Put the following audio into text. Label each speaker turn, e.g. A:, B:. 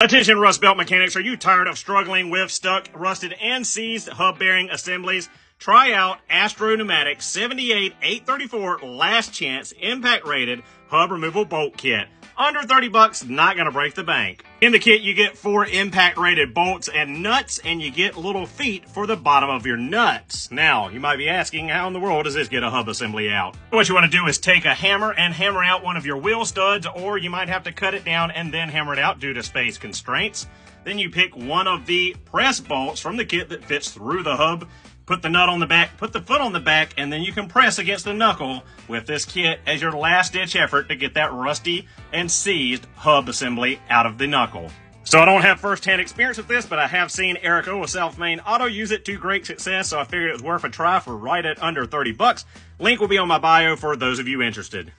A: Attention rust belt mechanics, are you tired of struggling with stuck, rusted, and seized hub bearing assemblies? Try out Astro Pneumatic 78834 Last Chance Impact Rated Hub Removal Bolt Kit. Under 30 bucks, not gonna break the bank. In the kit, you get four impact rated bolts and nuts, and you get little feet for the bottom of your nuts. Now, you might be asking, how in the world does this get a hub assembly out? What you wanna do is take a hammer and hammer out one of your wheel studs, or you might have to cut it down and then hammer it out due to space constraints. Then you pick one of the press bolts from the kit that fits through the hub put the nut on the back, put the foot on the back, and then you can press against the knuckle with this kit as your last ditch effort to get that rusty and seized hub assembly out of the knuckle. So I don't have first-hand experience with this, but I have seen Eric O with South Main Auto use it to great success, so I figured it was worth a try for right at under 30 bucks. Link will be on my bio for those of you interested.